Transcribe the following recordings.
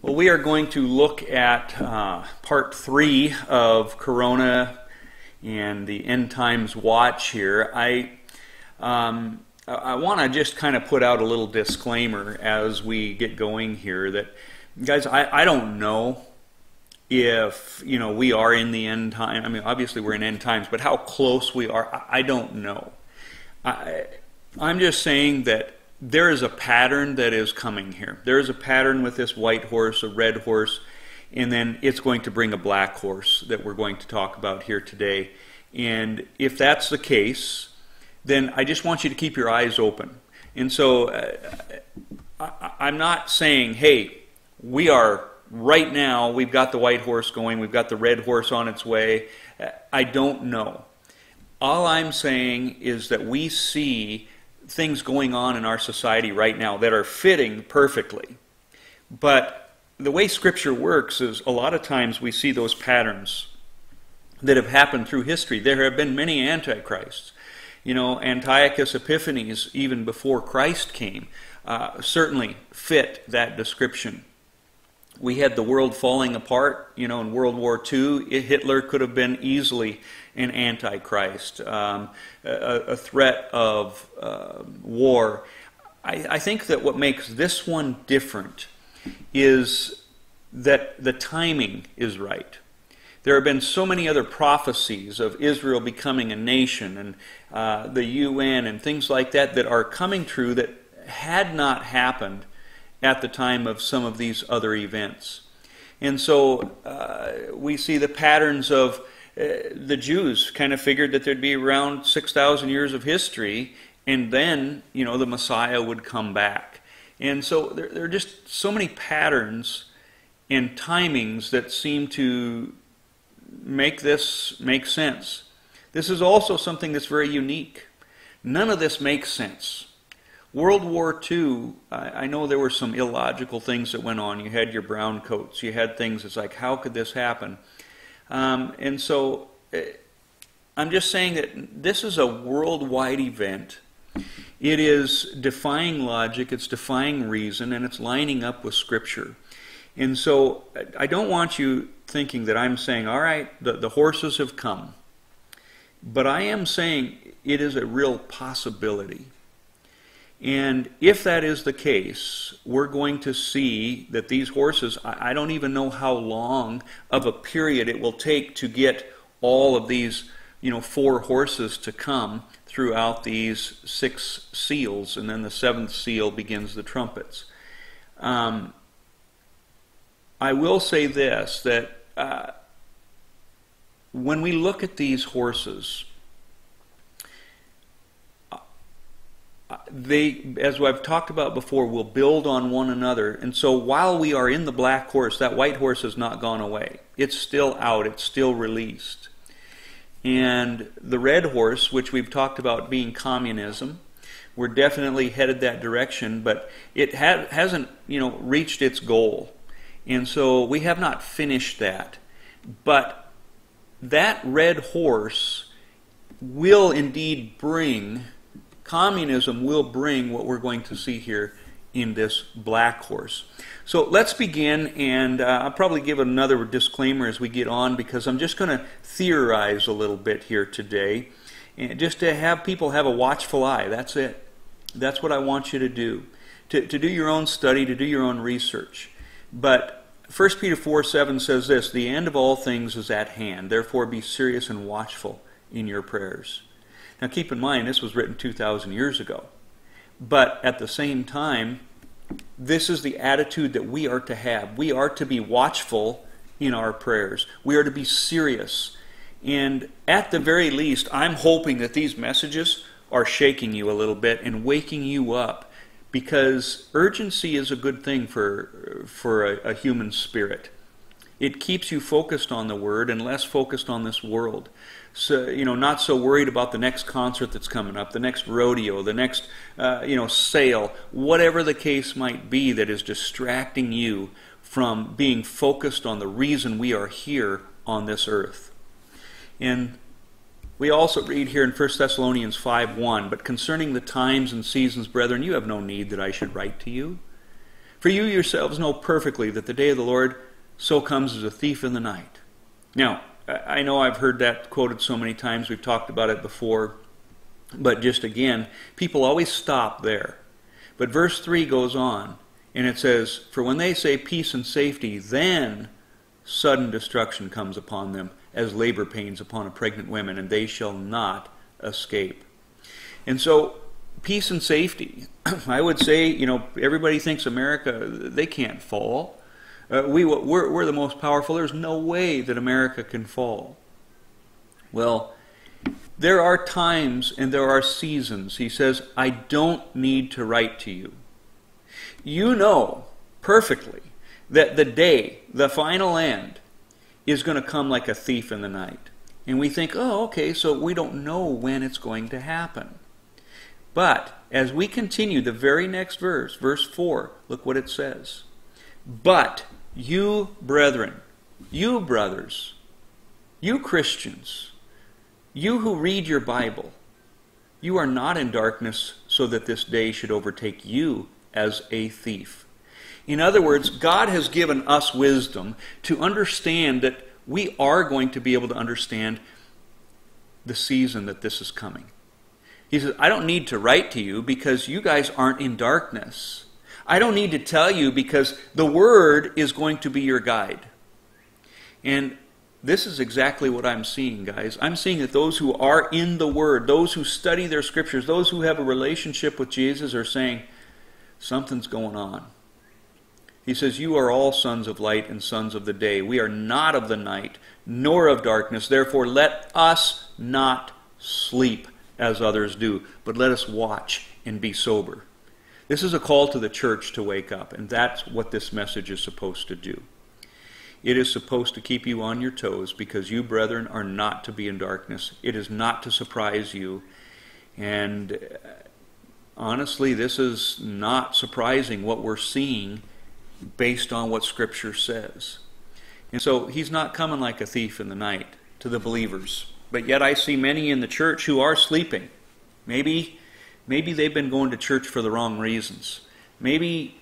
Well, we are going to look at uh, part three of Corona and the End Times Watch here. I um, I want to just kind of put out a little disclaimer as we get going here that, guys, I, I don't know if you know we are in the end time. I mean, obviously we're in end times, but how close we are, I, I don't know. I, I'm just saying that there is a pattern that is coming here. There is a pattern with this white horse, a red horse, and then it's going to bring a black horse that we're going to talk about here today. And if that's the case, then I just want you to keep your eyes open. And so uh, I, am not saying, hey, we are right now, we've got the white horse going, we've got the red horse on its way. I don't know. All I'm saying is that we see things going on in our society right now that are fitting perfectly. But the way Scripture works is a lot of times we see those patterns that have happened through history. There have been many antichrists. You know, Antiochus Epiphanes, even before Christ came, uh, certainly fit that description. We had the world falling apart, you know, in World War II. Hitler could have been easily an antichrist, um, a, a, threat of uh, war. I, I think that what makes this one different is that the timing is right. There have been so many other prophecies of Israel becoming a nation and uh, the UN and things like that that are coming true that had not happened at the time of some of these other events. And so uh, we see the patterns of uh, the Jews kind of figured that there'd be around 6,000 years of history, and then, you know, the Messiah would come back. And so there, there are just so many patterns and timings that seem to make this make sense. This is also something that's very unique. None of this makes sense. World War II, I, I, know there were some illogical things that went on. You had your brown coats, you had things, it's like, how could this happen? Um, and so eh, I'm just saying that this is a worldwide event. It is defying logic, it's defying reason, and it's lining up with Scripture. And so I don't want you thinking that I'm saying, all right, the, the horses have come. But I am saying it is a real possibility. And if that is the case, we're going to see that these horses, I don't even know how long of a period it will take to get all of these, you know, four horses to come throughout these six seals, and then the seventh seal begins the trumpets. Um, I will say this that uh, when we look at these horses, they, as I've talked about before, will build on one another. And so while we are in the black horse, that white horse has not gone away. It's still out, it's still released. And the red horse, which we've talked about being communism, we're definitely headed that direction, but it ha- hasn't, you know, reached its goal. And so we have not finished that. But that red horse will indeed bring communism will bring what we're going to see here in this black horse. So let's begin, and uh, I'll probably give another disclaimer as we get on because I'm just going to theorize a little bit here today, and just to have people have a watchful eye. That's it. That's what I want you to do. To, to do your own study, to do your own research. But 1 Peter 4 7 says this The end of all things is at hand. Therefore, be serious and watchful in your prayers. Now, keep in mind, this was written 2,000 years ago. But at the same time, this is the attitude that we are to have. We are to be watchful in our prayers, we are to be serious. And at the very least, I'm hoping that these messages are shaking you a little bit and waking you up because urgency is a good thing for, for a, a human spirit. It keeps you focused on the Word and less focused on this world so, you know, not so worried about the next concert that's coming up, the next rodeo, the next, uh, you know, sale, whatever the case might be that is distracting you from being focused on the reason we are here on this earth. And we also read here in 1 Thessalonians 5 1, but concerning the times and seasons, brethren, you have no need that I should write to you. For you yourselves know perfectly that the day of the Lord so comes as a thief in the night. Now, I know I've heard that quoted so many times, we've talked about it before, but just again, people always stop there. But verse 3 goes on, and it says, For when they say peace and safety, then sudden destruction comes upon them as labor pains upon a pregnant woman, and they shall not escape. And so, peace and safety. I would say, you know, everybody thinks America, they can't fall. Uh, we, we're, we're the most powerful. There's no way that America can fall. Well, there are times and there are seasons. He says, I don't need to write to you. You know perfectly that the day, the final end, is going to come like a thief in the night. And we think, oh, okay, so we don't know when it's going to happen. But as we continue, the very next verse, verse 4, look what it says. But you, brethren, you, brothers, you, Christians, you who read your Bible, you are not in darkness so that this day should overtake you as a thief. In other words, God has given us wisdom to understand that we are going to be able to understand the season that this is coming. He says, I don't need to write to you because you guys aren't in darkness. I don't need to tell you because the Word is going to be your guide. And this is exactly what I'm seeing, guys. I'm seeing that those who are in the Word, those who study their Scriptures, those who have a relationship with Jesus are saying, something's going on. He says, You are all sons of light and sons of the day. We are not of the night, nor of darkness. Therefore, let us not sleep as others do, but let us watch and be sober. This is a call to the church to wake up, and that's what this message is supposed to do. It is supposed to keep you on your toes because you, brethren, are not to be in darkness. It is not to surprise you. And uh, honestly, this is not surprising what we're seeing based on what Scripture says. And so he's not coming like a thief in the night to the believers. But yet I see many in the church who are sleeping. Maybe, maybe they've been going to church for the wrong reasons. Maybe,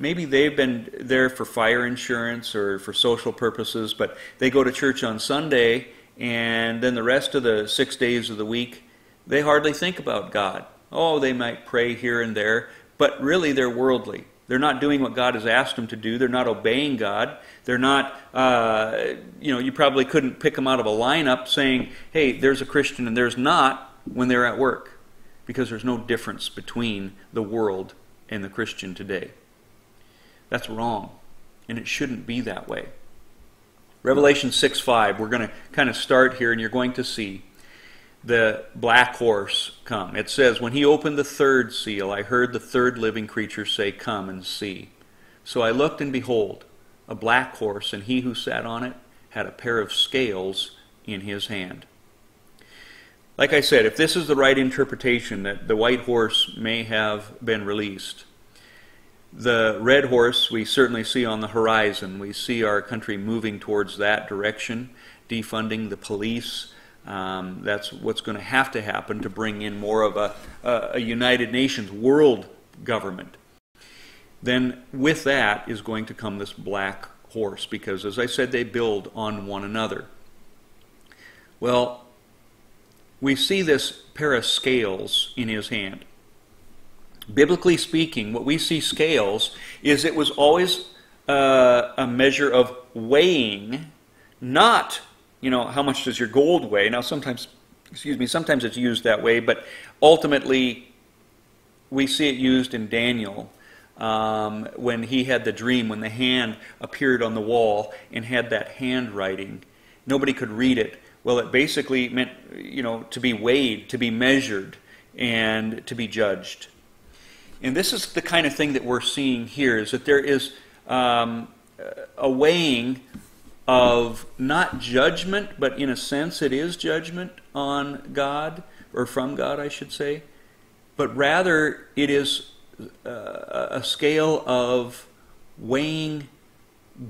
maybe they've been there for fire insurance or for social purposes, but they go to church on Sunday and then the rest of the six days of the week, they hardly think about God. Oh, they might pray here and there, but really they're worldly. They're not doing what God has asked them to do. They're not obeying God. They're not, uh, you know, you probably couldn't pick them out of a lineup saying, hey, there's a Christian and there's not when they're at work. Because there's no difference between the world and the Christian today. That's wrong. And it shouldn't be that way. Revelation 6 5, we're going to kind of start here and you're going to see the black horse come. It says, When he opened the third seal, I heard the third living creature say, Come and see. So I looked, and behold, a black horse, and he who sat on it had a pair of scales in his hand. Like I said, if this is the right interpretation, that the white horse may have been released, the red horse we certainly see on the horizon. We see our country moving towards that direction, defunding the police, um, that's what's going to have to happen to bring in more of a, a, United Nations world government. Then, with that, is going to come this black horse, because as I said, they build on one another. Well, we see this pair of scales in his hand. Biblically speaking, what we see scales is it was always uh, a measure of weighing, not you know, how much does your gold weigh? Now, sometimes, excuse me, sometimes it's used that way, but ultimately, we see it used in Daniel um, when he had the dream, when the hand appeared on the wall and had that handwriting. Nobody could read it. Well, it basically meant, you know, to be weighed, to be measured, and to be judged. And this is the kind of thing that we're seeing here: is that there is um, a weighing of not judgment, but in a sense it is judgment on God, or from God, I should say, but rather it is uh, a scale of weighing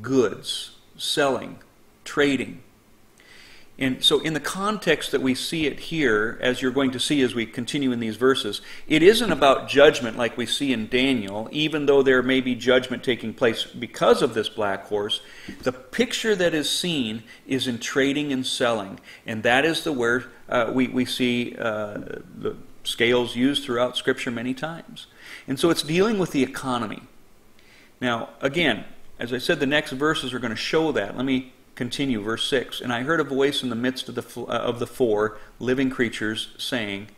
goods, selling, trading. And so, in the context that we see it here, as you're going to see as we continue in these verses, it isn't about judgment like we see in Daniel, even though there may be judgment taking place because of this black horse. The picture that is seen is in trading and selling, and that is the where uh, we, we see uh, the scales used throughout Scripture many times. And so, it's dealing with the economy. Now, again, as I said, the next verses are going to show that. Let me continue, verse 6. And I heard a voice in the midst of the, uh, of the four living creatures saying,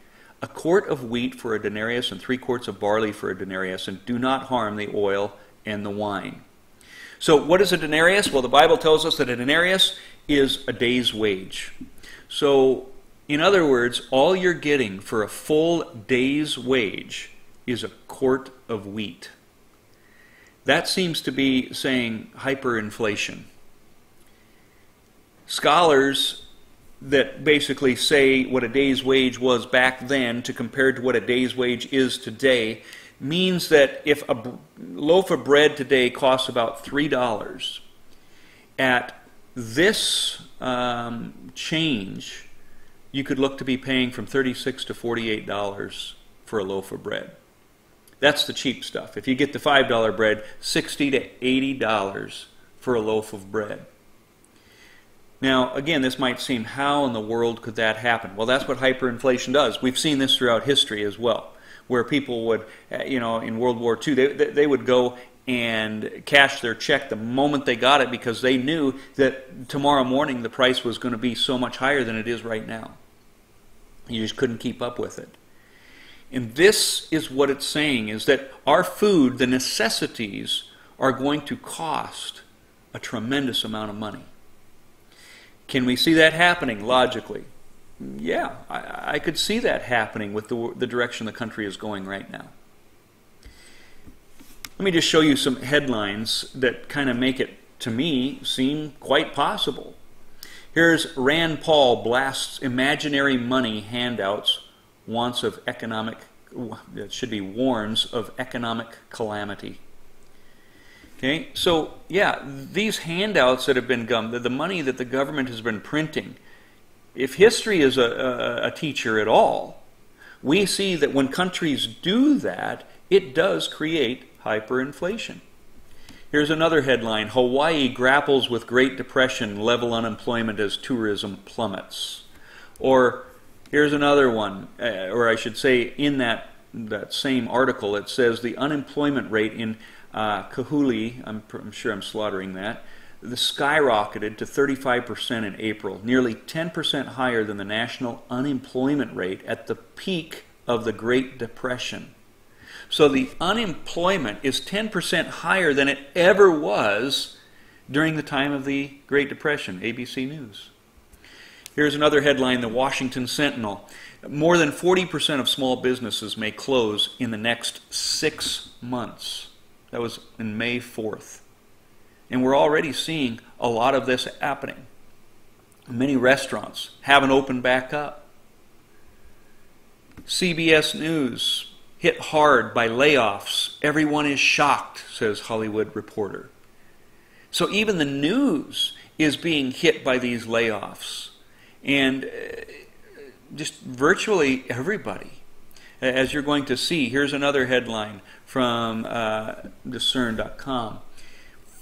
A quart of wheat for a denarius and three quarts of barley for a denarius, and do not harm the oil and the wine. So, what is a denarius? Well, the Bible tells us that a denarius is a day's wage. So, in other words, all you're getting for a full day's wage is a quart of wheat. That seems to be saying hyperinflation scholars that basically say what a day's wage was back then to compare to what a day's wage is today means that if a loaf of bread today costs about $3, at this um, change, you could look to be paying from 36 to $48 for a loaf of bread. That's the cheap stuff. If you get the $5 bread, 60 to $80 for a loaf of bread. Now, again, this might seem, how in the world could that happen? Well, that's what hyperinflation does. We've seen this throughout history as well, where people would, uh, you know, in World War II, they, they would go and cash their check the moment they got it because they knew that tomorrow morning the price was going to be so much higher than it is right now. You just couldn't keep up with it. And this is what it's saying is that our food, the necessities, are going to cost a tremendous amount of money. Can we see that happening logically? Yeah, I, I could see that happening with the, the direction the country is going right now. Let me just show you some headlines that kind of make it, to me, seem quite possible. Here's Rand Paul blasts imaginary money handouts, wants of economic, it should be warns of economic calamity. Okay, so yeah, these handouts that have been gummed, the, the money that the government has been printing, if history is a, a, a teacher at all, we see that when countries do that, it does create hyperinflation. Here's another headline Hawaii grapples with Great Depression, level unemployment as tourism plummets. Or here's another one, uh, or I should say, in that, that same article, it says the unemployment rate in uh, Kahului, I'm, I'm sure I'm slaughtering that, the skyrocketed to 35% in April, nearly 10% higher than the national unemployment rate at the peak of the Great Depression. So the unemployment is 10% higher than it ever was during the time of the Great Depression. ABC News. Here's another headline The Washington Sentinel. More than 40% of small businesses may close in the next six months. That was in May 4th. And we're already seeing a lot of this happening. Many restaurants haven't opened back up. CBS News hit hard by layoffs. Everyone is shocked, says Hollywood Reporter. So even the news is being hit by these layoffs. And uh, just virtually everybody. As you're going to see, here's another headline from uh, discern.com.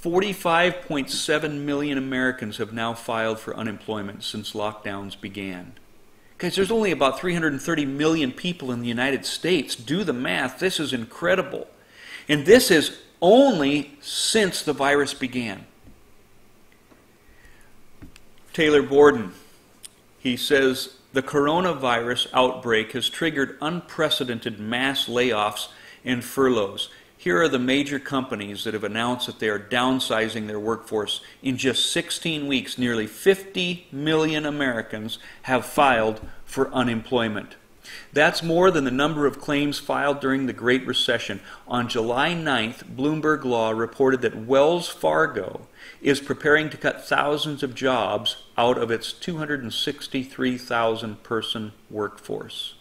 45.7 million Americans have now filed for unemployment since lockdowns began. Guys, there's only about 330 million people in the United States. Do the math. This is incredible. And this is only since the virus began. Taylor Borden, he says the coronavirus outbreak has triggered unprecedented mass layoffs and furloughs. Here are the major companies that have announced that they are downsizing their workforce. In just 16 weeks, nearly 50 million Americans have filed for unemployment. That's more than the number of claims filed during the Great Recession. On July 9th, Bloomberg Law reported that Wells Fargo is preparing to cut thousands of jobs out of its 263,000 person workforce.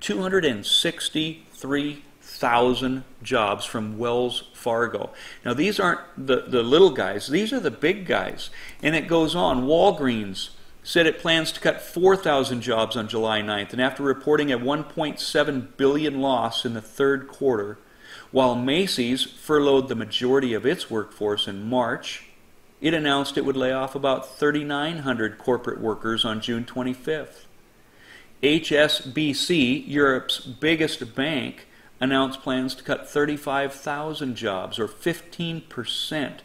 263 thousand jobs from Wells Fargo. Now, these aren't the, the little guys, these are the big guys. And it goes on. Walgreens said it plans to cut 4,000 jobs on July 9th, and after reporting a 1.7 billion loss in the third quarter, while Macy's furloughed the majority of its workforce in March, it announced it would lay off about 3,900 corporate workers on June 25th. HSBC, Europe's biggest bank, announced plans to cut 35,000 jobs, or 15%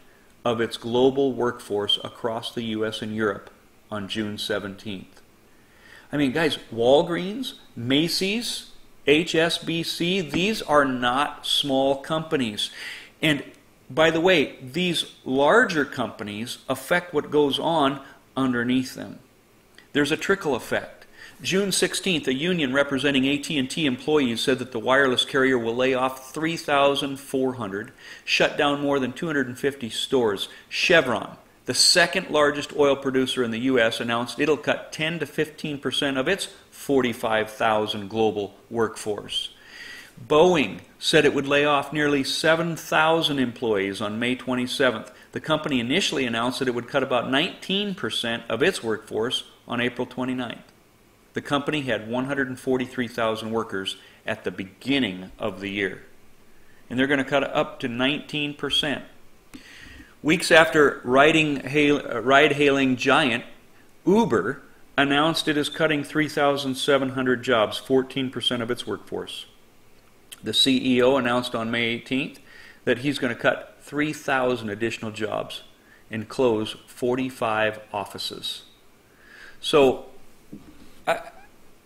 of its global workforce across the U.S. and Europe on June 17th. I mean, guys, Walgreens, Macy's, HSBC, these are not small companies. And by the way, these larger companies affect what goes on underneath them. There's a trickle effect. June 16th, a union representing AT&T employees said that the wireless carrier will lay off 3,400, shut down more than 250 stores. Chevron, the second largest oil producer in the U.S., announced it'll cut 10 to 15 percent of its 45,000 global workforce. Boeing said it would lay off nearly 7,000 employees on May 27th. The company initially announced that it would cut about 19% of its workforce on April 29th. The company had 143,000 workers at the beginning of the year. And they're going to cut up to 19%. Weeks after uh, ride hailing giant Uber announced it is cutting 3,700 jobs, 14% of its workforce. The CEO announced on May 18th that he's going to cut 3,000 additional jobs and close 45 offices. So I,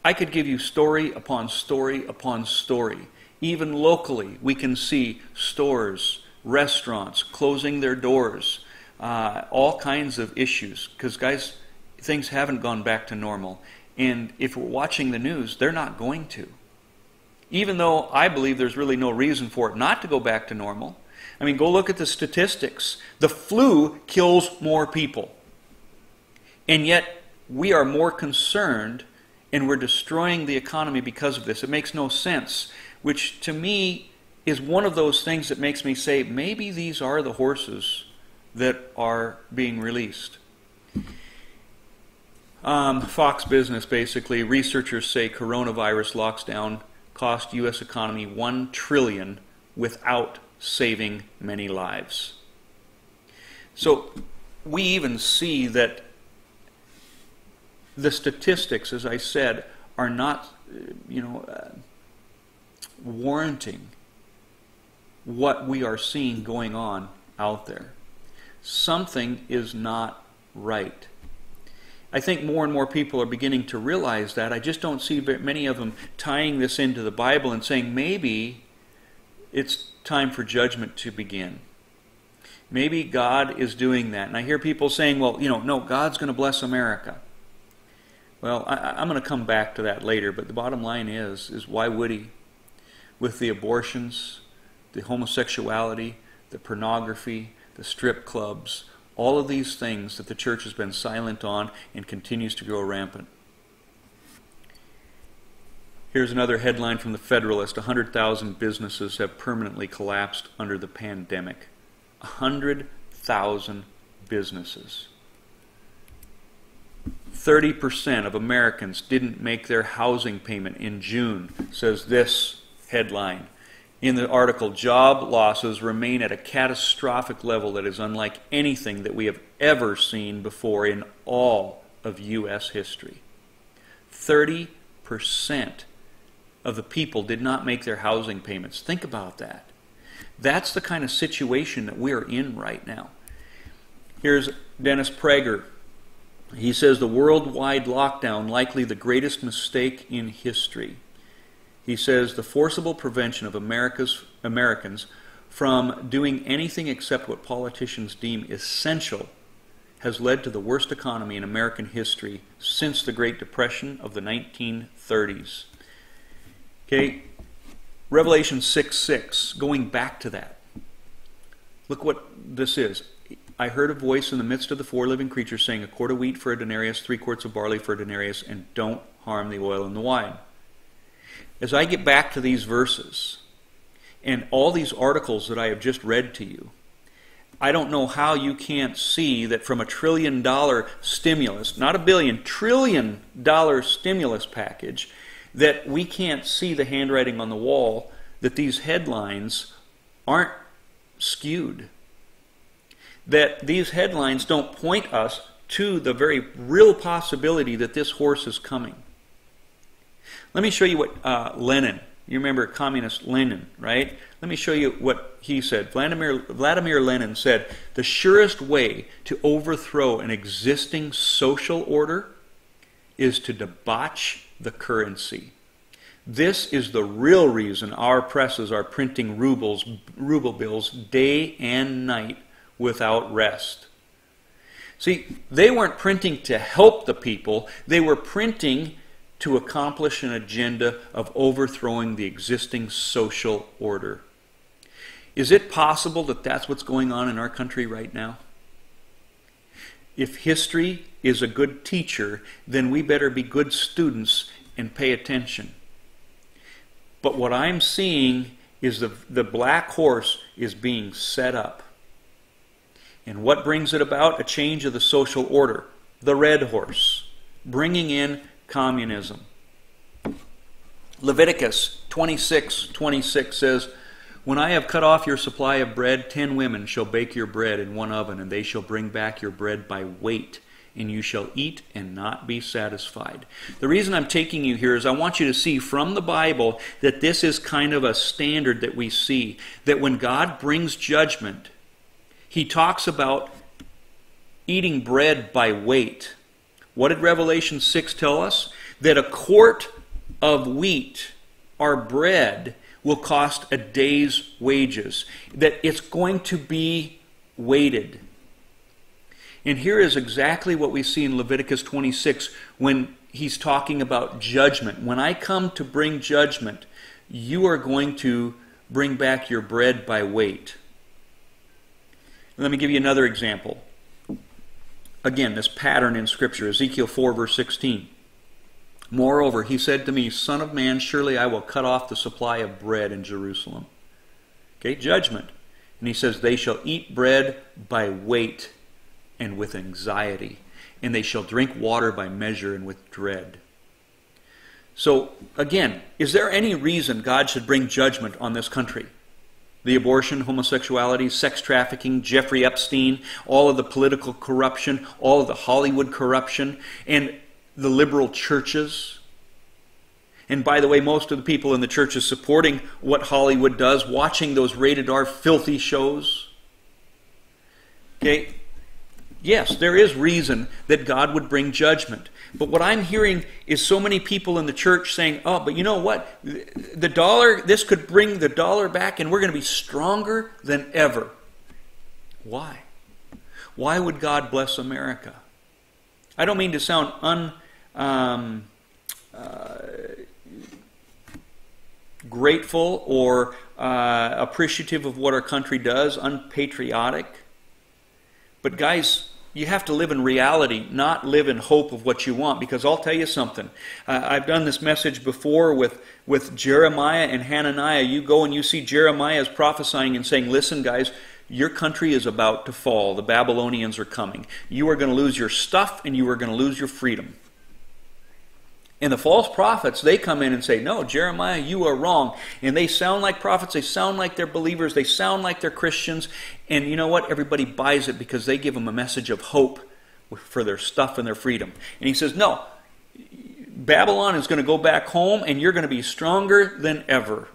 I could give you story upon story upon story. Even locally, we can see stores restaurants closing their doors, uh, all kinds of issues. Because, guys, things haven't gone back to normal. And if we're watching the news, they're not going to. Even though I believe there's really no reason for it not to go back to normal. I mean, go look at the statistics. The flu kills more people. And yet, we are more concerned and we're destroying the economy because of this. It makes no sense, which to me is one of those things that makes me say maybe these are the horses that are being released. Um, Fox Business basically, researchers say coronavirus lockdown cost U.S. economy one trillion without saving many lives. So we even see that the statistics, as I said, are not, you know, uh, warranting what we are seeing going on out there. Something is not right. I think more and more people are beginning to realize that. I just don't see many of them tying this into the Bible and saying maybe it's time for judgment to begin. Maybe God is doing that. And I hear people saying, well, you know, no, God's going to bless America. Well, I, am going to come back to that later, but the bottom line is, is why would he? With the abortions, the homosexuality, the pornography, the strip clubs, all of these things that the church has been silent on and continues to grow rampant. Here's another headline from the Federalist 100,000 businesses have permanently collapsed under the pandemic. 100,000 businesses. 30% of Americans didn't make their housing payment in June, says this headline in the article, job losses remain at a catastrophic level that is unlike anything that we have ever seen before in all of U.S. history. 30% of the people did not make their housing payments. Think about that. That's the kind of situation that we're in right now. Here's Dennis Prager. He says the worldwide lockdown likely the greatest mistake in history. He says the forcible prevention of America's, Americans from doing anything except what politicians deem essential has led to the worst economy in American history since the Great Depression of the 1930s. Okay, Revelation 6 6, going back to that. Look what this is. I heard a voice in the midst of the four living creatures saying, A quart of wheat for a denarius, three quarts of barley for a denarius, and don't harm the oil and the wine as I get back to these verses and all these articles that I have just read to you, I don't know how you can't see that from a trillion dollar stimulus, not a billion, trillion dollar stimulus package, that we can't see the handwriting on the wall, that these headlines aren't skewed. That these headlines don't point us to the very real possibility that this horse is coming. Let me show you what uh, Lenin, you remember communist Lenin, right? Let me show you what he said. Vladimir, Vladimir Lenin said the surest way to overthrow an existing social order is to debauch the currency. This is the real reason our presses are printing rubles, ruble bills day and night without rest. See, they weren't printing to help the people, they were printing to accomplish an agenda of overthrowing the existing social order. Is it possible that that's what's going on in our country right now? If history is a good teacher, then we better be good students and pay attention. But what I'm seeing is the, the black horse is being set up. And what brings it about? A change of the social order. The red horse, bringing in communism. Leviticus 26 26 says, When I have cut off your supply of bread, ten women shall bake your bread in one oven, and they shall bring back your bread by weight, and you shall eat and not be satisfied. The reason I'm taking you here is I want you to see from the Bible that this is kind of a standard that we see. That when God brings judgment, He talks about eating bread by weight. What did Revelation 6 tell us? That a quart of wheat or bread will cost a day's wages, that it's going to be weighted. And here is exactly what we see in Leviticus 26 when he's talking about judgment. When I come to bring judgment, you are going to bring back your bread by weight. Let me give you another example. Again, this pattern in Scripture, Ezekiel 4, verse 16. Moreover, he said to me, Son of man, surely I will cut off the supply of bread in Jerusalem. Okay, judgment. And he says, They shall eat bread by weight and with anxiety, and they shall drink water by measure and with dread. So, again, is there any reason God should bring judgment on this country? The abortion, homosexuality, sex trafficking, Jeffrey Epstein, all of the political corruption, all of the Hollywood corruption, and the liberal churches. And by the way, most of the people in the churches supporting what Hollywood does, watching those rated R filthy shows. Okay? Yes, there is reason that God would bring judgment. But what I'm hearing is so many people in the church saying, oh, but you know what? The dollar, this could bring the dollar back and we're going to be stronger than ever. Why? Why would God bless America? I don't mean to sound un, um, uh, grateful or uh, appreciative of what our country does, unpatriotic. But, guys, you have to live in reality, not live in hope of what you want. Because I'll tell you something. Uh, I've done this message before with, with Jeremiah and Hananiah. You go and you see Jeremiah is prophesying and saying, Listen, guys, your country is about to fall. The Babylonians are coming. You are going to lose your stuff and you are going to lose your freedom. And the false prophets, they come in and say, No, Jeremiah, you are wrong. And they sound like prophets, they sound like they're believers, they sound like they're Christians. And you know what? Everybody buys it because they give them a message of hope for their stuff and their freedom. And he says, No, Babylon is going to go back home and you're going to be stronger than ever.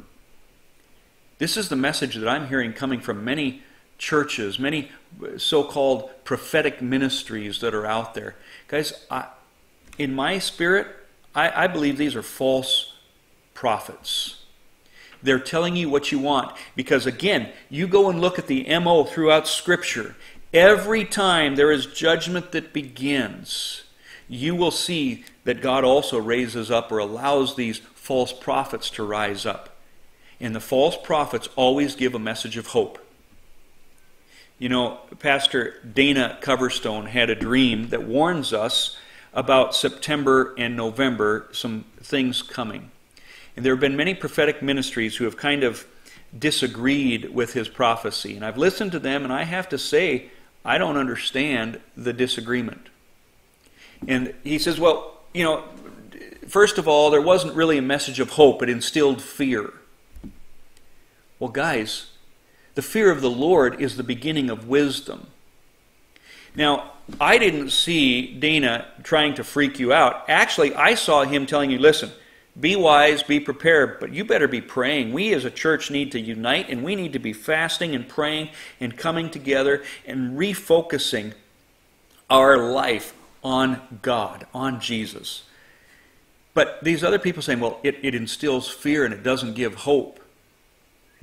This is the message that I'm hearing coming from many churches, many so called prophetic ministries that are out there. Guys, I, in my spirit, I, I believe these are false prophets. They're telling you what you want. Because again, you go and look at the MO throughout Scripture. Every time there is judgment that begins, you will see that God also raises up or allows these false prophets to rise up. And the false prophets always give a message of hope. You know, Pastor Dana Coverstone had a dream that warns us about September and November, some things coming. And there have been many prophetic ministries who have kind of disagreed with his prophecy. And I've listened to them, and I have to say, I don't understand the disagreement. And he says, well, you know, first of all, there wasn't really a message of hope, it instilled fear. Well, guys, the fear of the Lord is the beginning of wisdom. Now, I didn't see Dana trying to freak you out. Actually, I saw him telling you, listen, be wise, be prepared, but you better be praying. We as a church need to unite and we need to be fasting and praying and coming together and refocusing our life on God, on Jesus. But these other people saying, well, it, it instills fear and it doesn't give hope.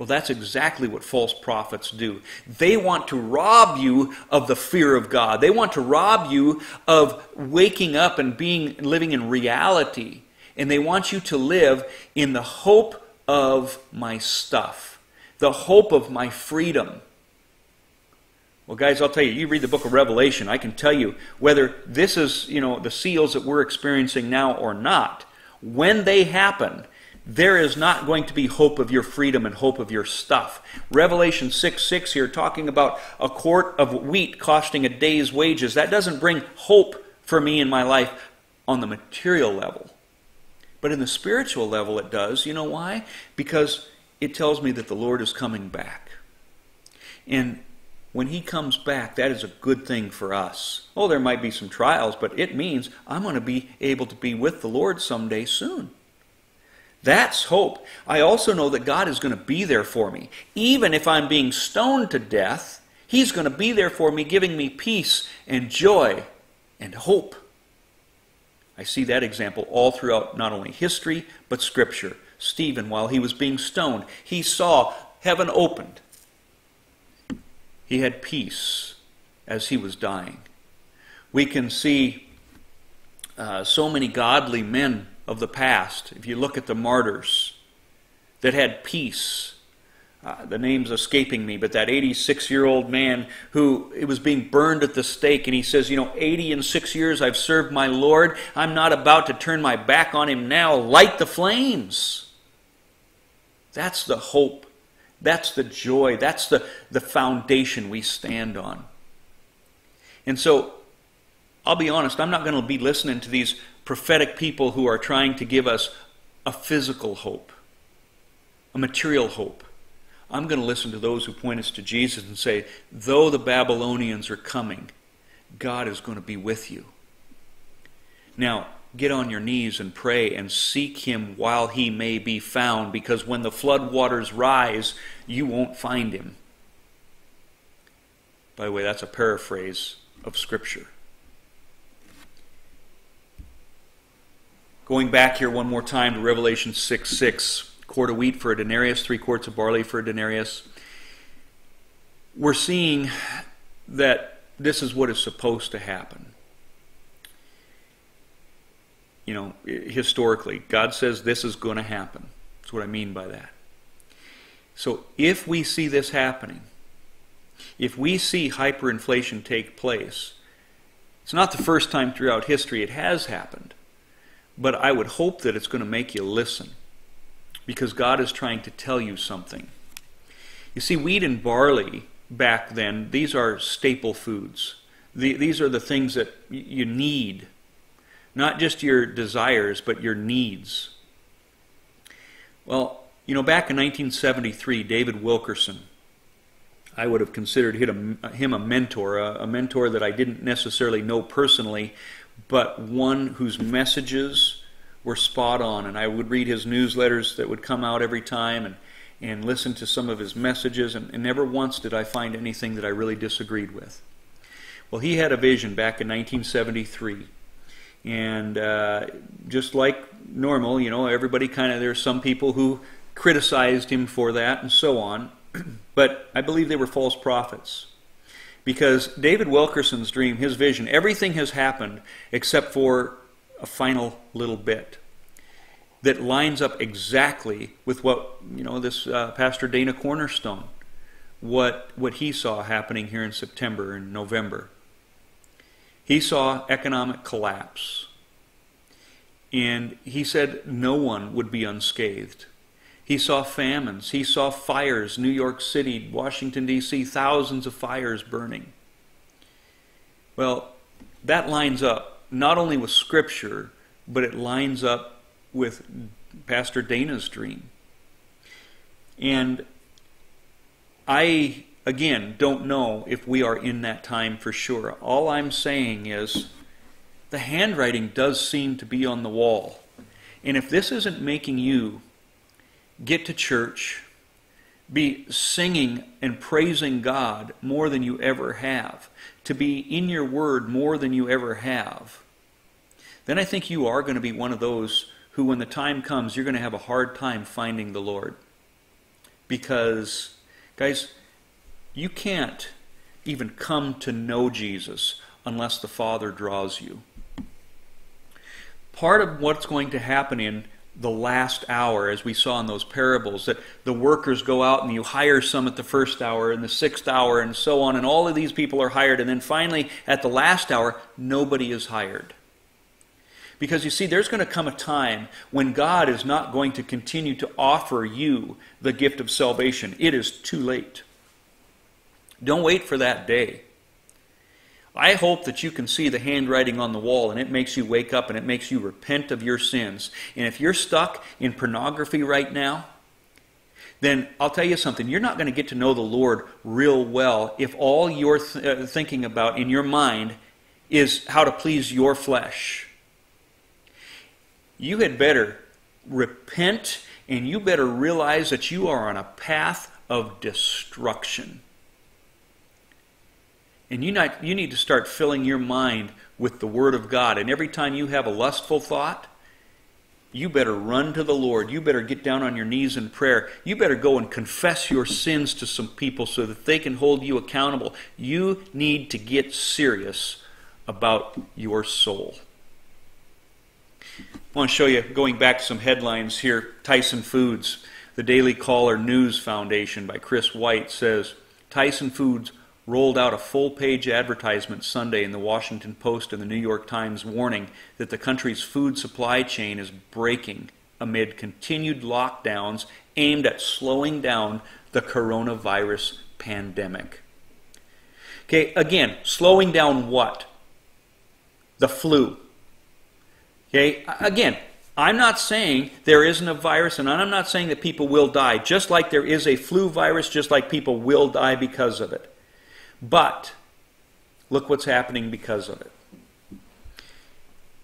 Well, that's exactly what false prophets do. They want to rob you of the fear of God. They want to rob you of waking up and being living in reality. And they want you to live in the hope of my stuff, the hope of my freedom. Well, guys, I'll tell you, you read the book of Revelation, I can tell you whether this is, you know, the seals that we're experiencing now or not, when they happen, there is not going to be hope of your freedom and hope of your stuff. Revelation 6 6 here, talking about a quart of wheat costing a day's wages. That doesn't bring hope for me in my life on the material level. But in the spiritual level, it does. You know why? Because it tells me that the Lord is coming back. And when He comes back, that is a good thing for us. Oh, there might be some trials, but it means I'm going to be able to be with the Lord someday soon. That's hope. I also know that God is going to be there for me. Even if I'm being stoned to death, He's going to be there for me, giving me peace and joy and hope. I see that example all throughout not only history, but Scripture. Stephen, while he was being stoned, he saw heaven opened. He had peace as he was dying. We can see uh, so many godly men of the past, if you look at the martyrs that had peace, uh, the name's escaping me, but that 86 year old man who was being burned at the stake, and he says, You know, 80 and six years I've served my Lord. I'm not about to turn my back on him now. Light the flames. That's the hope. That's the joy. That's the, the foundation we stand on. And so, I'll be honest, I'm not going to be listening to these prophetic people who are trying to give us a physical hope, a material hope. I'm going to listen to those who point us to Jesus and say, though the Babylonians are coming, God is going to be with you. Now, get on your knees and pray and seek him while he may be found, because when the flood waters rise, you won't find him. By the way, that's a paraphrase of Scripture. Going back here one more time to Revelation 6 6, quart of wheat for a denarius, three quarts of barley for a denarius. We're seeing that this is what is supposed to happen. You know, historically, God says this is going to happen. That's what I mean by that. So if we see this happening, if we see hyperinflation take place, it's not the first time throughout history it has happened. But I would hope that it's going to make you listen because God is trying to tell you something. You see, wheat and barley back then, these are staple foods. The, these are the things that you need, not just your desires, but your needs. Well, you know, back in 1973, David Wilkerson, I would have considered him a, mentor, a mentor that I didn't necessarily know personally, but one whose messages were spot on. And I would read his newsletters that would come out every time and, and listen to some of his messages, and, and never once did I find anything that I really disagreed with. Well, he had a vision back in 1973. And uh, just like normal, you know, everybody kind of, there's some people who criticized him for that and so on. but I believe they were false prophets. Because David Wilkerson's dream, his vision, everything has happened except for a final little bit that lines up exactly with what, you know, this uh, Pastor Dana Coverstone, what, what he saw happening here in September and November. He saw economic collapse. And he said no one would be unscathed. He saw famines. He saw fires. New York City, Washington, D.C., thousands of fires burning. Well, that lines up not only with Scripture, but it lines up with Pastor Dana's dream. And I, again, don't know if we are in that time for sure. All I'm saying is the handwriting does seem to be on the wall. And if this isn't making you get to church, be singing and praising God more than you ever have, to be in your word more than you ever have, then I think you are going to be one of those who, when the time comes, you're going to have a hard time finding the Lord. Because, guys, you can't even come to know Jesus unless the Father draws you. Part of what's going to happen in the last hour, as we saw in those parables, that the workers go out and you hire some at the first hour and the sixth hour and so on, and all of these people are hired, and then finally at the last hour, nobody is hired. Because you see, there's going to come a time when God is not going to continue to offer you the gift of salvation. It is too late. Don't wait for that day. I hope that you can see the handwriting on the wall and it makes you wake up and it makes you repent of your sins. And if you're stuck in pornography right now, then I'll tell you something. You're not going to get to know the Lord real well if all you're th- uh, thinking about in your mind is how to please your flesh you had better repent and you better realize that you are on a path of destruction. And you, not, you need to start filling your mind with the Word of God. And every time you have a lustful thought, you better run to the Lord. You better get down on your knees in prayer. You better go and confess your sins to some people so that they can hold you accountable. You need to get serious about your soul. I want to show you, going back to some headlines here, Tyson Foods, the Daily Caller News Foundation by Chris White says Tyson Foods rolled out a full page advertisement Sunday in the Washington Post and the New York Times warning that the country's food supply chain is breaking amid continued lockdowns aimed at slowing down the coronavirus pandemic. Okay, again, slowing down what? The flu. Okay, again, I'm not saying there isn't a virus, and I'm not saying that people will die, just like there is a flu virus, just like people will die because of it. But look what's happening because of it.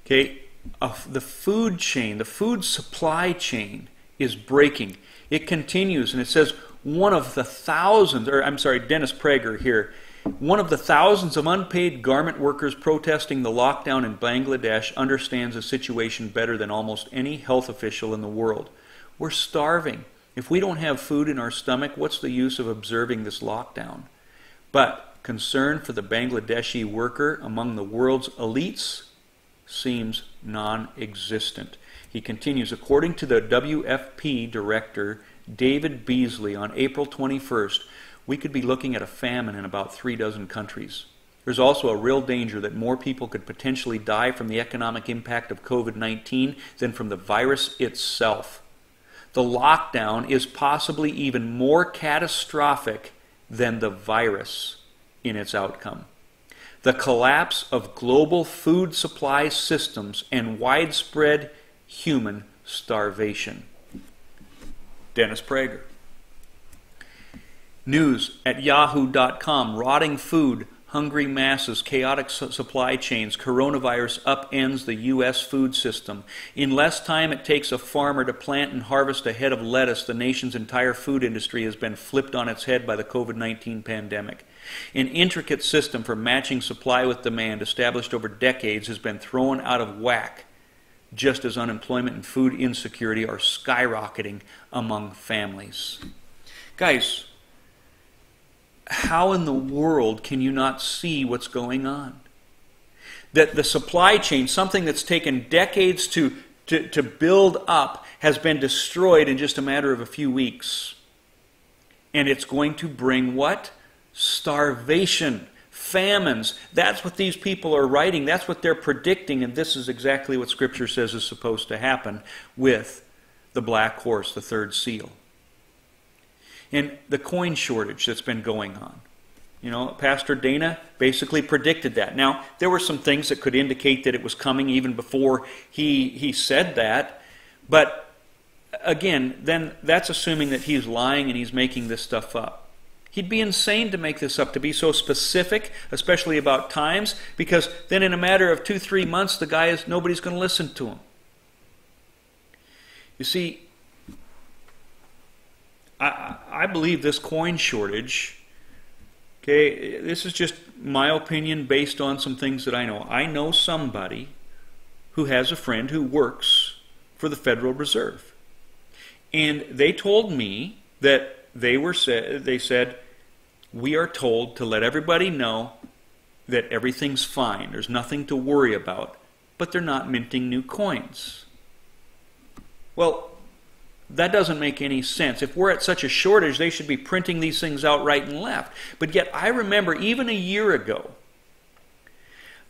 Okay, uh, the food chain, the food supply chain is breaking. It continues, and it says one of the thousands, or I'm sorry, Dennis Prager here one of the thousands of unpaid garment workers protesting the lockdown in Bangladesh understands the situation better than almost any health official in the world. We're starving. If we don't have food in our stomach, what's the use of observing this lockdown? But concern for the Bangladeshi worker among the world's elites seems non existent. He continues According to the WFP director, David Beasley, on April 21st, we could be looking at a famine in about three dozen countries. There's also a real danger that more people could potentially die from the economic impact of COVID 19 than from the virus itself. The lockdown is possibly even more catastrophic than the virus in its outcome. The collapse of global food supply systems and widespread human starvation. Dennis Prager. News at yahoo.com rotting food, hungry masses, chaotic su- supply chains, coronavirus upends the U.S. food system. In less time it takes a farmer to plant and harvest a head of lettuce, the nation's entire food industry has been flipped on its head by the COVID 19 pandemic. An intricate system for matching supply with demand, established over decades, has been thrown out of whack just as unemployment and food insecurity are skyrocketing among families. Guys, how in the world can you not see what's going on? That the supply chain, something that's taken decades to, to, to build up, has been destroyed in just a matter of a few weeks. And it's going to bring what? Starvation, famines. That's what these people are writing. That's what they're predicting. And this is exactly what Scripture says is supposed to happen with the black horse, the third seal. And the coin shortage that's been going on. You know, Pastor Dana basically predicted that. Now, there were some things that could indicate that it was coming even before he, he said that. But again, then that's assuming that he's lying and he's making this stuff up. He'd be insane to make this up, to be so specific, especially about times, because then in a matter of two, three months, the guy is nobody's going to listen to him. You see, I, I believe this coin shortage, okay, this is just my opinion based on some things that I know. I know somebody who has a friend who works for the Federal Reserve. And they told me that they were said they said we are told to let everybody know that everything's fine. There's nothing to worry about, but they're not minting new coins. Well, that doesn't make any sense. If we're at such a shortage, they should be printing these things out right and left. But yet, I remember even a year ago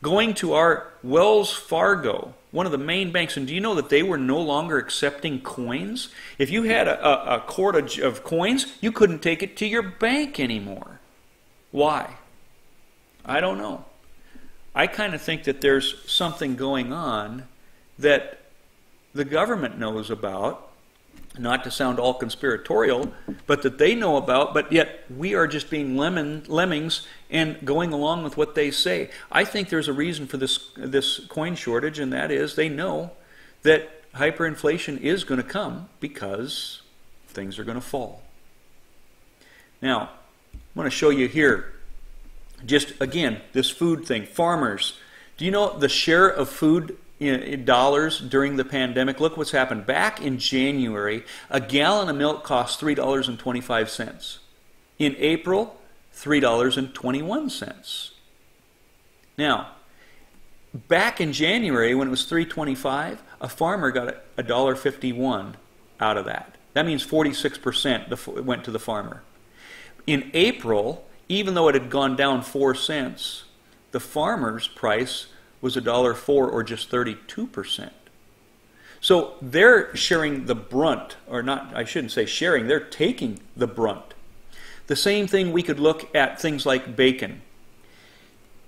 going to our Wells Fargo, one of the main banks, and do you know that they were no longer accepting coins? If you had a, a, a quart of coins, you couldn't take it to your bank anymore. Why? I don't know. I kind of think that there's something going on that the government knows about not to sound all conspiratorial, but that they know about, but yet we are just being lemon, lemmings and going along with what they say. I think there's a reason for this, this coin shortage, and that is they know that hyperinflation is going to come because things are going to fall. Now, I'm going to show you here, just again, this food thing. Farmers, do you know the share of food in dollars during the pandemic. Look what's happened. Back in January, a gallon of milk cost $3.25. In April, $3.21. Now, back in January when it was 325, a farmer got a $1.51 out of that. That means 46% went to the farmer. In April, even though it had gone down 4 cents, the farmer's price was a dollar four or just 32%. So they're sharing the brunt, or not, I shouldn't say sharing, they're taking the brunt. The same thing we could look at things like bacon.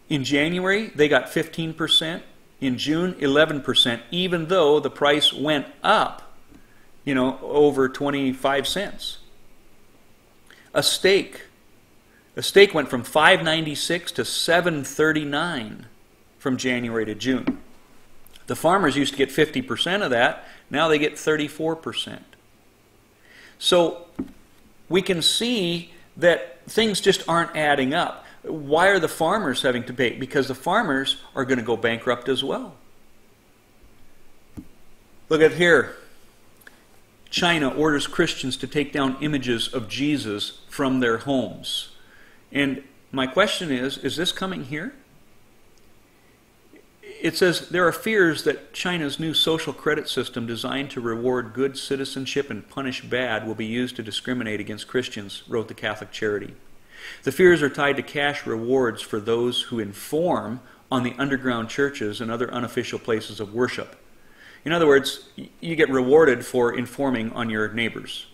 In January, they got 15%. In June, 11%, even though the price went up, you know, over 25 cents. A steak. A steak went from 596 to 739 from January to June. The farmers used to get 50% of that, now they get 34%. So we can see that things just aren't adding up. Why are the farmers having to pay? Because the farmers are going to go bankrupt as well. Look at here. China orders Christians to take down images of Jesus from their homes. And my question is is this coming here? It says there are fears that China's new social credit system designed to reward good citizenship and punish bad will be used to discriminate against Christians, wrote the Catholic Charity. The fears are tied to cash rewards for those who inform on the underground churches and other unofficial places of worship. In other words, you get rewarded for informing on your neighbors.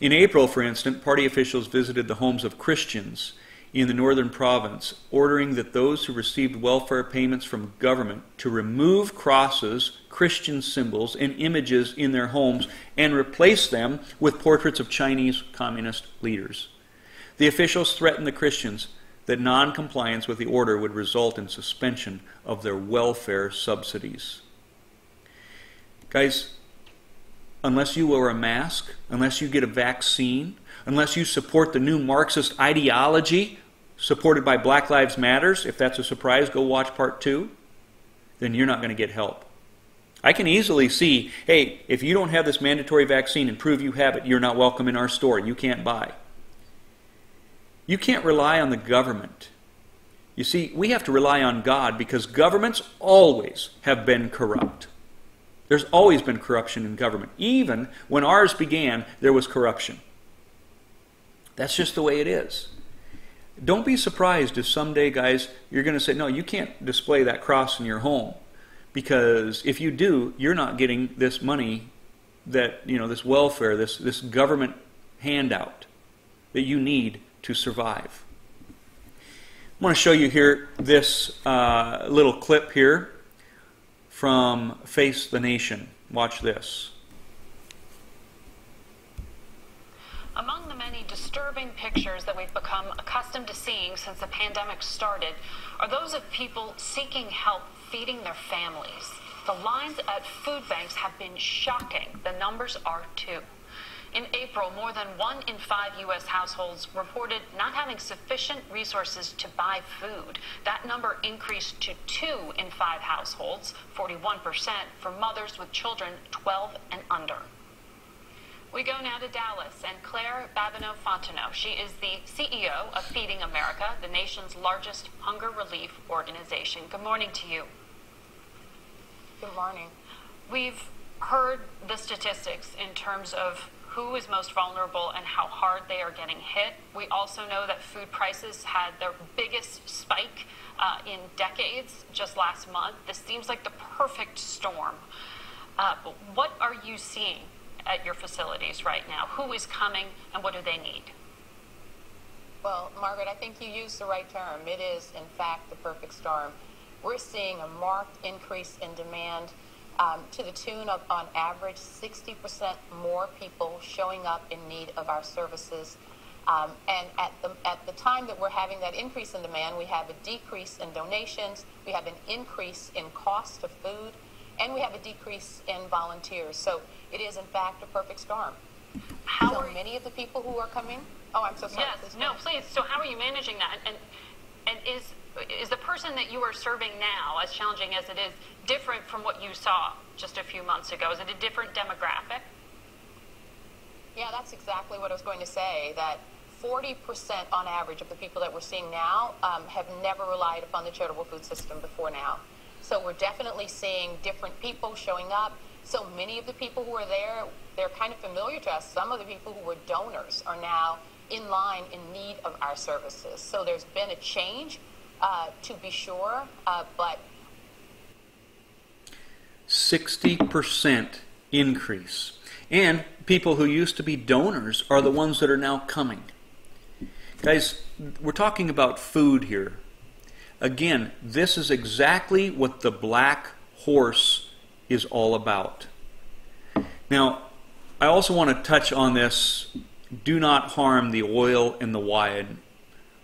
In April, for instance, party officials visited the homes of Christians in the northern province, ordering that those who received welfare payments from government to remove crosses, Christian symbols, and images in their homes and replace them with portraits of Chinese communist leaders. The officials threatened the Christians that noncompliance with the order would result in suspension of their welfare subsidies. Guys, unless you wear a mask, unless you get a vaccine, unless you support the new Marxist ideology supported by Black Lives Matters, if that's a surprise, go watch part two, then you're not going to get help. I can easily see, hey, if you don't have this mandatory vaccine and prove you have it, you're not welcome in our store. You can't buy. You can't rely on the government. You see, we have to rely on God because governments always have been corrupt. There's always been corruption in government. Even when ours began, there was corruption. That's just the way it is. Don't be surprised if someday, guys, you're going to say, no, you can't display that cross in your home. Because if you do, you're not getting this money that you know this welfare, this this government handout that you need to survive. I want to show you here this uh, little clip here from Face the Nation. Watch this. Among the many disturbing pictures that we've become accustomed to seeing since the pandemic started are those of people seeking help feeding their families. The lines at food banks have been shocking. The numbers are too. In April, more than one in five U.S. households reported not having sufficient resources to buy food. That number increased to two in five households, 41%, for mothers with children 12 and under. We go now to Dallas and Claire Babineaux Fontenot. She is the CEO of Feeding America, the nation's largest hunger relief organization. Good morning to you. Good morning. We've heard the statistics in terms of who is most vulnerable and how hard they are getting hit. We also know that food prices had their biggest spike uh, in decades just last month. This seems like the perfect storm. Uh, what are you seeing at your facilities right now? Who is coming and what do they need? Well, Margaret, I think you used the right term. It is, in fact, the perfect storm. We're seeing a marked increase in demand um, to the tune of, on average, 60% more people showing up in need of our services. Um, and at the, at the time that we're having that increase in demand, we have a decrease in donations, we have an increase in cost of food, and we have a decrease in volunteers. So it is, in fact, a perfect storm. How so many of the people who are coming? Oh, I'm so sorry. Yes, no, please. So how are you managing that? And and is is the person that you are serving now, as challenging as it is, different from what you saw just a few months ago? Is it a different demographic? Yeah, that's exactly what I was going to say. That 40% on average of the people that we're seeing now um, have never relied upon the charitable food system before now. So we're definitely seeing different people showing up. So many of the people who are there, they're kind of familiar to us. Some of the people who were donors are now in line in need of our services. So there's been a change, uh, to be sure, uh, but 60% increase. And people who used to be donors are the ones that are now coming. Guys, we're talking about food here. Again, this is exactly what the black horse is all about. Now, I also want to touch on this do not harm the oil and the wine.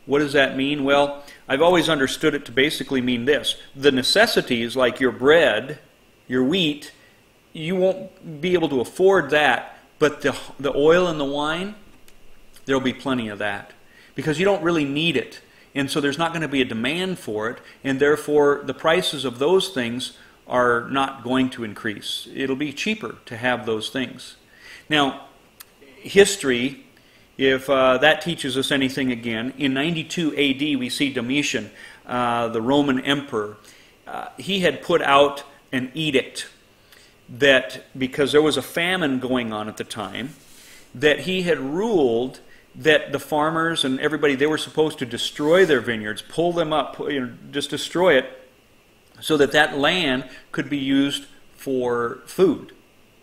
What does that mean? Well, I've always understood it to basically mean this the necessities, like your bread, your wheat, you won't be able to afford that, but the, the oil and the wine, there'll be plenty of that because you don't really need it. And so there's not going to be a demand for it, and therefore the prices of those things are not going to increase. It'll be cheaper to have those things. Now, history, if uh, that teaches us anything again, in 92 AD we see Domitian, uh, the Roman emperor. Uh, he had put out an edict that, because there was a famine going on at the time, that he had ruled that the farmers and everybody they were supposed to destroy their vineyards, pull them up, you know, just destroy it, so that that land could be used for food,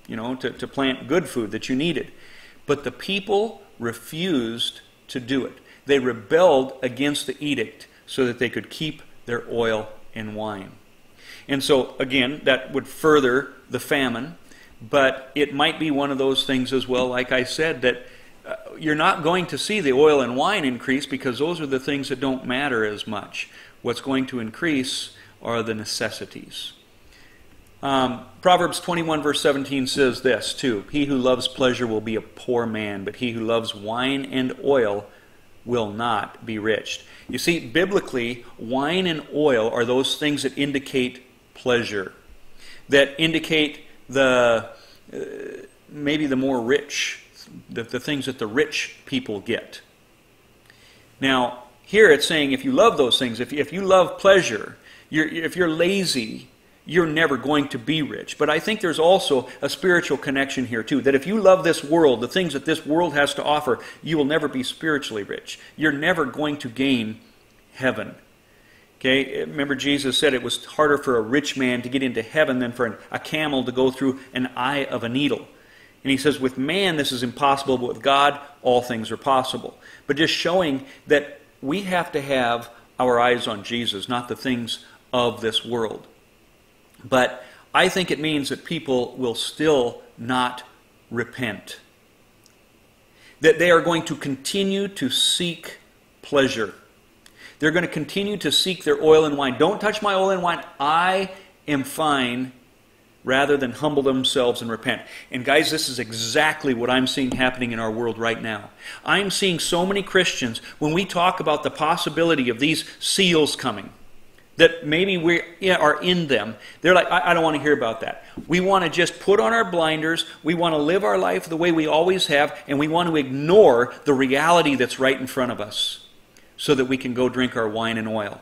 you know, to, to plant good food that you needed. But the people refused to do it. They rebelled against the edict so that they could keep their oil and wine. And so, again, that would further the famine, but it might be one of those things as well, like I said, that uh, you're not going to see the oil and wine increase because those are the things that don't matter as much. What's going to increase are the necessities. Um, Proverbs 21, verse 17 says this too He who loves pleasure will be a poor man, but he who loves wine and oil will not be rich. You see, biblically, wine and oil are those things that indicate pleasure, that indicate the uh, maybe the more rich, the, the things that the rich people get. Now, here it's saying if you love those things, if, if you love pleasure, you're, if you're lazy, you're never going to be rich. But I think there's also a spiritual connection here, too. That if you love this world, the things that this world has to offer, you will never be spiritually rich. You're never going to gain heaven. Okay, remember Jesus said it was harder for a rich man to get into heaven than for a camel to go through an eye of a needle. And he says, with man, this is impossible, but with God, all things are possible. But just showing that we have to have our eyes on Jesus, not the things of this world. But I think it means that people will still not repent. That they are going to continue to seek pleasure. They're going to continue to seek their oil and wine. Don't touch my oil and wine. I am fine rather than humble themselves and repent. And guys, this is exactly what I'm seeing happening in our world right now. I'm seeing so many Christians, when we talk about the possibility of these seals coming, that maybe we are in them, they're like, I, I don't want to hear about that. We want to just put on our blinders, we want to live our life the way we always have, and we want to ignore the reality that's right in front of us so that we can go drink our wine and oil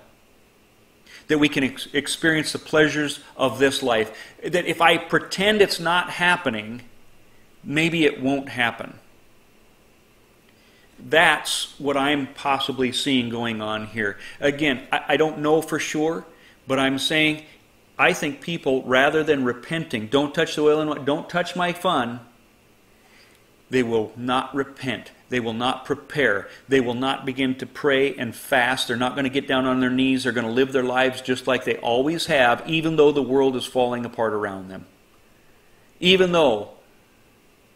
that we can ex- experience the pleasures of this life. That if I pretend it's not happening, maybe it won't happen. That's what I'm possibly seeing going on here. Again, I, I don't know for sure, but I'm saying I think people, rather than repenting, don't touch the oil and don't touch my fun, they will not repent. They will not prepare. They will not begin to pray and fast. They're not going to get down on their knees. They're going to live their lives just like they always have, even though the world is falling apart around them. Even though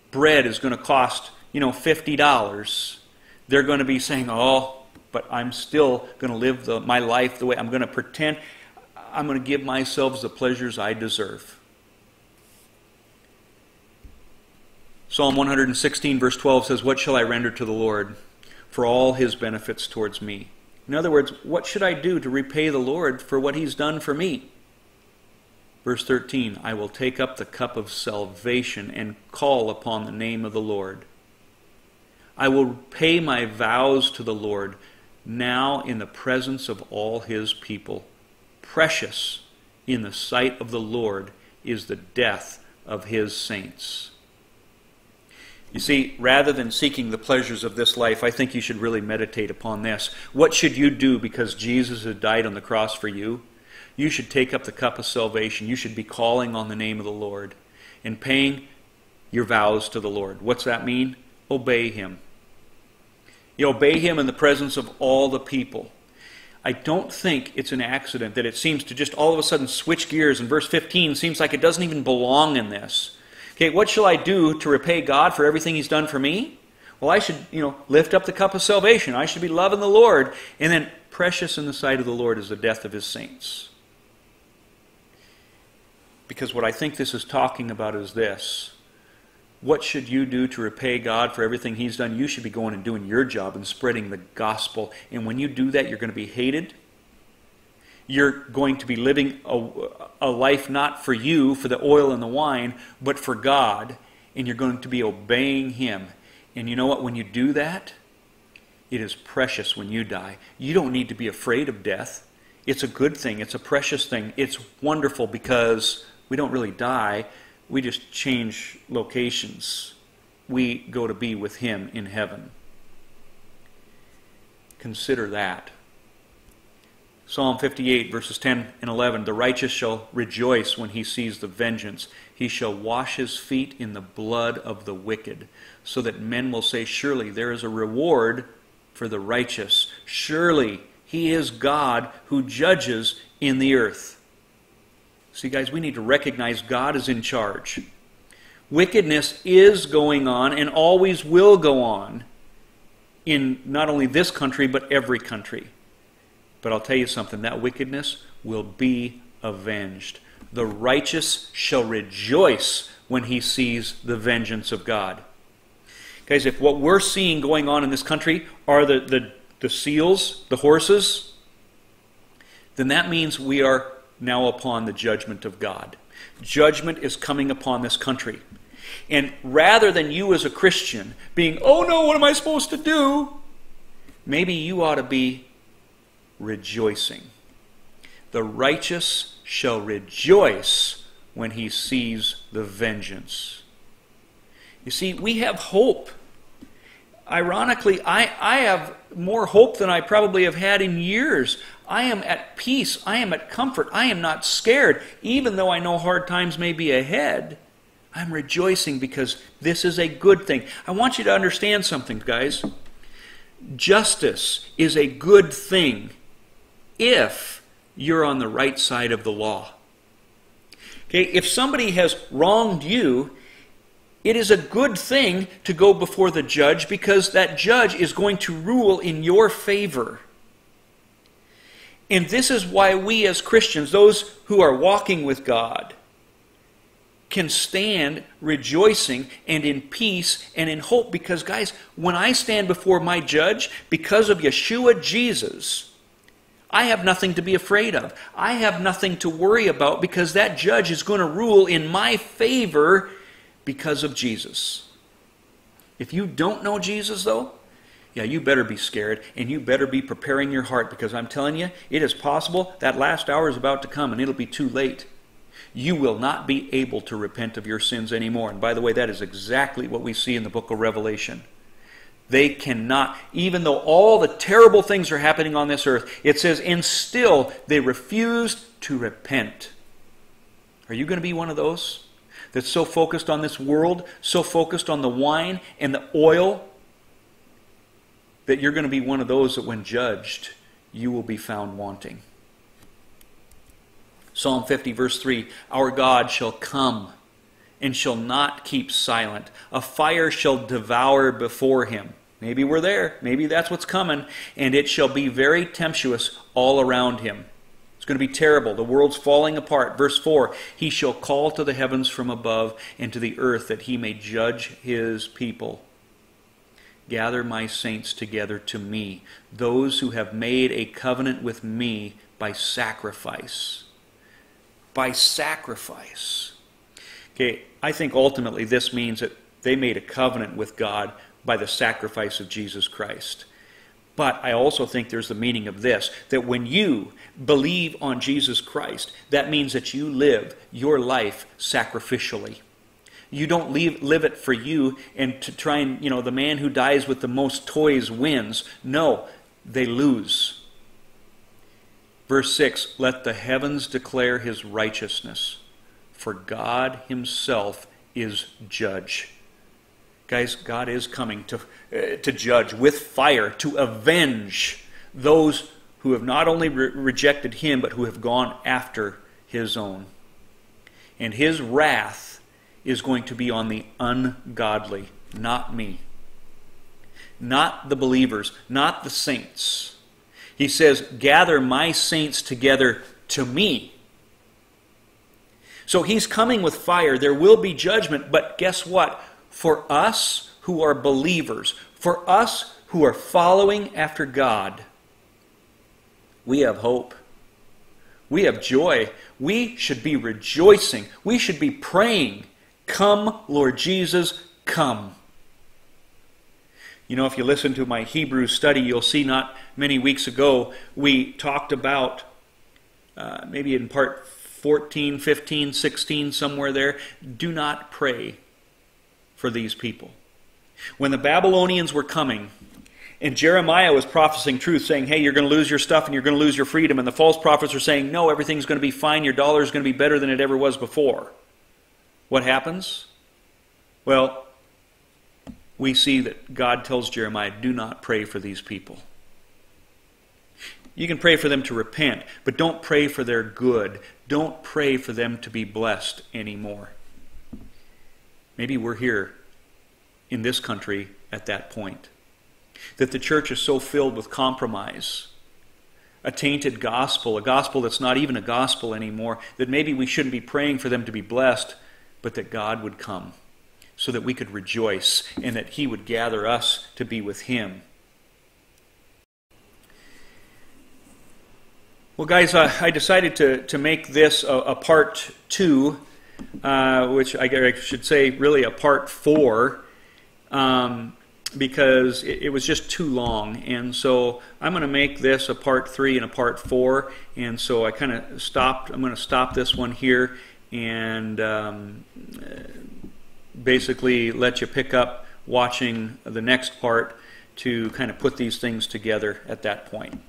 bread is going to cost, you know, $50, they're going to be saying, oh, but I'm still going to live the, my life the way I'm going to pretend. I'm going to give myself the pleasures I deserve. Psalm 116, verse 12 says, What shall I render to the Lord for all his benefits towards me? In other words, what should I do to repay the Lord for what he's done for me? Verse 13, I will take up the cup of salvation and call upon the name of the Lord. I will pay my vows to the Lord now in the presence of all his people. Precious in the sight of the Lord is the death of his saints. You see, rather than seeking the pleasures of this life, I think you should really meditate upon this. What should you do because Jesus has died on the cross for you? You should take up the cup of salvation. You should be calling on the name of the Lord and paying your vows to the Lord. What's that mean? Obey Him. You obey Him in the presence of all the people. I don't think it's an accident that it seems to just all of a sudden switch gears, and verse 15 seems like it doesn't even belong in this. Okay, what shall I do to repay God for everything He's done for me? Well, I should, you know, lift up the cup of salvation. I should be loving the Lord. And then, precious in the sight of the Lord is the death of His saints. Because what I think this is talking about is this. What should you do to repay God for everything He's done? You should be going and doing your job and spreading the gospel. And when you do that, you're going to be hated you're going to be living a, a life not for you, for the oil and the wine, but for God, and you're going to be obeying Him. And you know what? When you do that, it is precious when you die. You don't need to be afraid of death. It's a good thing, it's a precious thing. It's wonderful because we don't really die, we just change locations. We go to be with Him in heaven. Consider that. Psalm 58, verses 10 and 11 The righteous shall rejoice when he sees the vengeance. He shall wash his feet in the blood of the wicked, so that men will say, Surely there is a reward for the righteous. Surely he is God who judges in the earth. See, guys, we need to recognize God is in charge. Wickedness is going on and always will go on in not only this country, but every country. But I'll tell you something that wickedness will be avenged. The righteous shall rejoice when he sees the vengeance of God. Guys, if what we're seeing going on in this country are the, the, the seals, the horses, then that means we are now upon the judgment of God. Judgment is coming upon this country. And rather than you as a Christian being, oh no, what am I supposed to do? Maybe you ought to be rejoicing. The righteous shall rejoice when he sees the vengeance. You see, we have hope. Ironically, I, I have more hope than I probably have had in years. I am at peace. I am at comfort. I am not scared. Even though I know hard times may be ahead, I'm rejoicing because this is a good thing. I want you to understand something, guys. Justice is a good thing if you're on the right side of the law. Okay, if somebody has wronged you, it is a good thing to go before the judge because that judge is going to rule in your favor. And this is why we as Christians, those who are walking with God, can stand rejoicing and in peace and in hope. Because, guys, when I stand before my judge, because of Yeshua Jesus, I have nothing to be afraid of. I have nothing to worry about because that judge is going to rule in my favor because of Jesus. If you don't know Jesus, though, yeah, you better be scared and you better be preparing your heart because I'm telling you, it is possible that last hour is about to come and it'll be too late you will not be able to repent of your sins anymore. And by the way, that is exactly what we see in the book of Revelation. They cannot, even though all the terrible things are happening on this earth, it says, and still they refused to repent. Are you going to be one of those that's so focused on this world, so focused on the wine and the oil, that you're going to be one of those that when judged, you will be found wanting? Psalm 50, verse 3 Our God shall come and shall not keep silent. A fire shall devour before him. Maybe we're there. Maybe that's what's coming. And it shall be very tempestuous all around him. It's going to be terrible. The world's falling apart. Verse 4 He shall call to the heavens from above and to the earth that he may judge his people. Gather my saints together to me, those who have made a covenant with me by sacrifice by sacrifice. Okay, I think ultimately this means that they made a covenant with God by the sacrifice of Jesus Christ. But I also think there's the meaning of this that when you believe on Jesus Christ, that means that you live your life sacrificially. You don't leave, live it for you and to try and, you know, the man who dies with the most toys wins. No, they lose. Verse 6 Let the heavens declare his righteousness, for God himself is judge. Guys, God is coming to, uh, to judge with fire, to avenge those who have not only re- rejected him, but who have gone after his own. And his wrath is going to be on the ungodly, not me, not the believers, not the saints. He says, Gather my saints together to me. So he's coming with fire. There will be judgment, but guess what? For us who are believers, for us who are following after God, we have hope. We have joy. We should be rejoicing. We should be praying, Come, Lord Jesus, come. You know, if you listen to my Hebrew study, you'll see not many weeks ago we talked about, uh, maybe in part 14, 15, 16, somewhere there, do not pray for these people. When the Babylonians were coming, and Jeremiah was prophesying truth, saying, Hey, you're going to lose your stuff and you're going to lose your freedom. And the false prophets are saying, No, everything's going to be fine. Your dollar is going to be better than it ever was before. What happens? Well, we see that God tells Jeremiah, do not pray for these people. You can pray for them to repent, but don't pray for their good. Don't pray for them to be blessed anymore. Maybe we're here in this country at that point. That the church is so filled with compromise, a tainted gospel, a gospel that's not even a gospel anymore, that maybe we shouldn't be praying for them to be blessed, but that God would come so that we could rejoice and that He would gather us to be with Him. Well, guys, uh, I decided to, to make this a, a part two, uh, which I, I, should say really a part four, um, because it, it, was just too long. And so I'm going to make this a part three and a part four. And so I kind of stopped. I'm going to stop this one here and um, basically let you pick up watching the next part to kind of put these things together at that point.